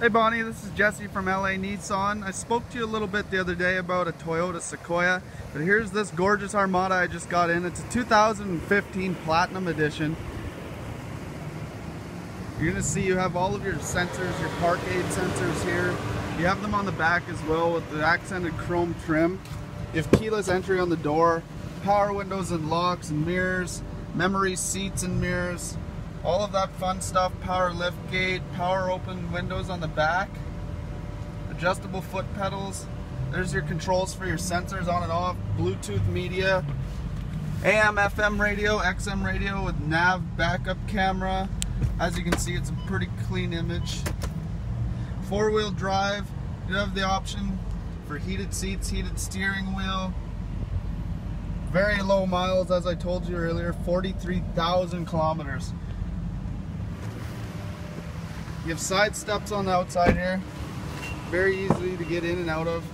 Hey Bonnie, this is Jesse from LA Nissan. I spoke to you a little bit the other day about a Toyota Sequoia, but here's this gorgeous Armada I just got in. It's a 2015 Platinum Edition. You're gonna see you have all of your sensors, your park aid sensors here. You have them on the back as well with the accented chrome trim. You have keyless entry on the door, power windows and locks and mirrors, memory seats and mirrors, all of that fun stuff, power lift gate, power open windows on the back, adjustable foot pedals. There's your controls for your sensors on and off, Bluetooth media, AM, FM radio, XM radio with nav backup camera. As you can see, it's a pretty clean image. Four-wheel drive, you have the option for heated seats, heated steering wheel, very low miles, as I told you earlier, 43,000 kilometers. You have side steps on the outside here. Very easy to get in and out of.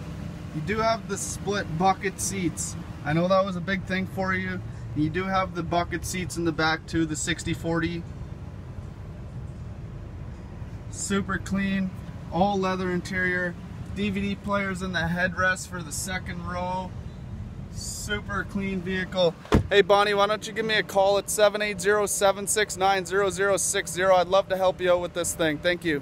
You do have the split bucket seats. I know that was a big thing for you. You do have the bucket seats in the back too, the 60-40. Super clean, all leather interior. DVD players in the headrest for the second row. Super clean vehicle. Hey Bonnie, why don't you give me a call at 780-769-0060. I'd love to help you out with this thing. Thank you.